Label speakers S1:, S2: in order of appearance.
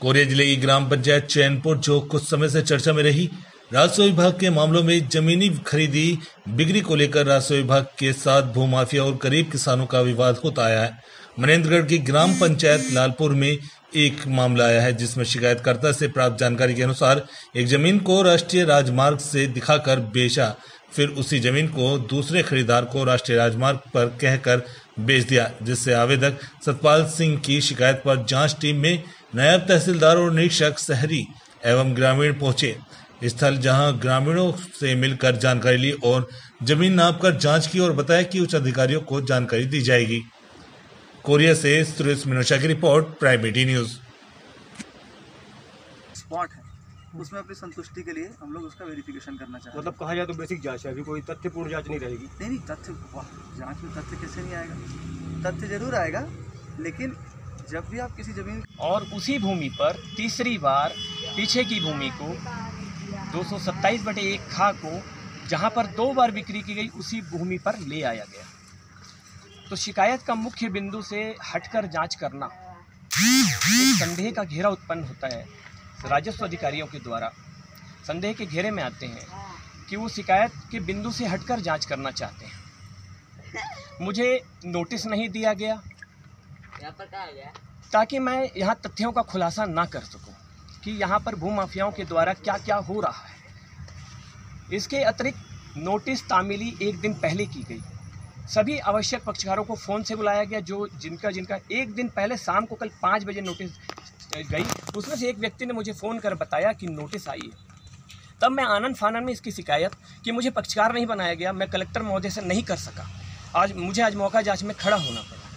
S1: Korea ज़िले की ग्राम पंचायत चैनपुर जो कुछ समय से चर्चा में रही। राजस्व विभाग के मामलों में जमीनी खरीदी बिक्री को लेकर राजस्व विभाग के साथ भूमाफिया और गरीब किसानों का विवाद होता आया है। मनेन्द्रगढ़ की ग्राम पंचायत लालपुर में एक मामला आया है, जिसमें शिकायतकर्ता से प्राप्त जानकारी के अनुसार एक ज़मीन को राष्ट्रीय राजमार्ग से दिखाकर बेचा। फिर उसी ज़मीन को दूसरे खरीदार को राष्ट्रीय राजमार्ग पर कहकर बेच दिया, जिससे आवेदक सतपाल सिंह की शिकायत पर जाँच टीम में नायब तहसीलदार और निरीक्षक शहरी एवं ग्रामीण पहुँचे। स्थल जहाँ ग्रामीणों से मिलकर जानकारी ली और ज़मीन नाप कर जाँच की और बताया कि उच्च अधिकारियों को जानकारी दी जाएगी। कोरिया से सुरेश मिनोशा की रिपोर्ट प्राइवेटी न्यूज़।
S2: स्पॉट है। उसमें अपनी संतुष्टि के लिए हम लोग उसका वेरिफिकेशन करना चाहते हैं।
S3: मतलब कहा जाए तो बेसिक जाँच है अभी कोई तथ्यपूर्ण जाँच नहीं रहेगी।
S2: नहीं नहीं तथ्य वाह जाँच में तथ्य कैसे नहीं आएगा? तथ्य ज़रूर आएगा लेकिन जब भी आप किसी ज़मीन
S4: और उसी भूमि पर तीसरी बार पीछे की भूमि को दो सौ सत्ताईस बटे एक खा को जहाँ पर दो बार बिक्री की गई उसी भूमि पर ले आया गया। तो शिकायत का मुख्य बिंदु से हटकर जाँच करना एक संदेह का घेरा उत्पन्न होता है। राजस्व अधिकारियों के द्वारा संदेह के घेरे में आते हैं कि वो शिकायत के बिंदु से हटकर जाँच करना चाहते हैं। मुझे नोटिस नहीं दिया गया। ताकि मैं यहाँ तथ्यों का खुलासा ना कर सकूँ कि यहाँ पर भूमाफियाओं के द्वारा क्या क्या हो रहा है। इसके अतिरिक्त नोटिस तामीली एक दिन पहले की गई। सभी आवश्यक पक्षकारों को फ़ोन से बुलाया गया जो जिनका जिनका एक दिन पहले शाम को कल पाँच बजे नोटिस गई। उसमें से एक व्यक्ति ने मुझे फ़ोन कर बताया कि नोटिस आई है। तब मैं आनंद फानन में इसकी शिकायत कि मुझे पक्षकार नहीं बनाया गया, मैं कलेक्टर महोदय से नहीं कर सका। आज मुझे आज मौका जाँच में खड़ा होना पड़ा।